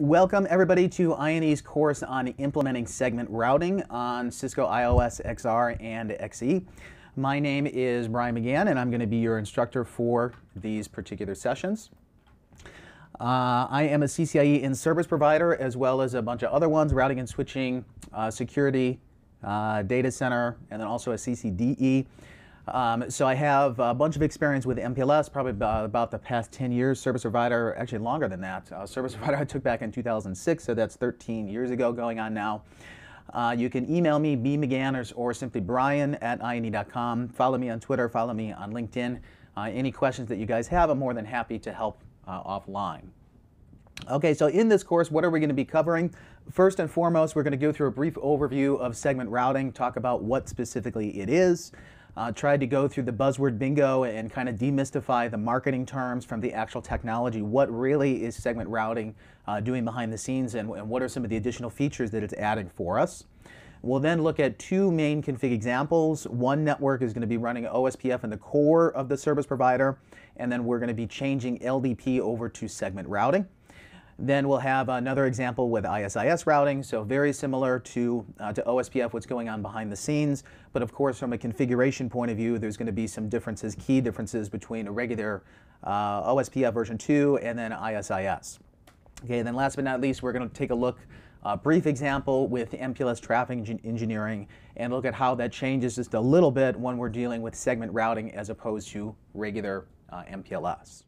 Welcome everybody to INE's course on implementing segment routing on Cisco IOS XR and XE. My name is Brian McGahan and I'm going to be your instructor for these particular sessions. Uh, I am a CCIE in service provider as well as a bunch of other ones, routing and switching, uh, security, uh, data center, and then also a CCDE. Um, so I have a bunch of experience with MPLS, probably about, the past 10 years. Service provider, actually longer than that. Uh, service provider I took back in 2006, so that's 13 years ago going on now. Uh, you can email me, bmcgahan, or, or simply brian at ine.com. Follow me on Twitter, follow me on LinkedIn. Uh, any questions that you guys have, I'm more than happy to help uh, offline. Okay, so in this course, what are we going to be covering? First and foremost, we're going to go through a brief overview of segment routing, talk about what specifically it is, uh, tried to go through the buzzword bingo and kind of demystify the marketing terms from the actual technology. What really is segment routing uh, doing behind the scenes and, and what are some of the additional features that it's adding for us? We'll then look at two main config examples. One network is going to be running OSPF in the core of the service provider, and then we're going to be changing LDP over to segment routing. Then we'll have another example with ISIS routing, so very similar to, uh, to OSPF, what's going on behind the scenes. But of course, from a configuration point of view, there's going to be some differences, key differences between a regular uh, OSPF version 2 and then ISIS. Okay, then last but not least, we're going to take a look, a brief example with MPLS traffic engineering and look at how that changes just a little bit when we're dealing with segment routing as opposed to regular uh, MPLS.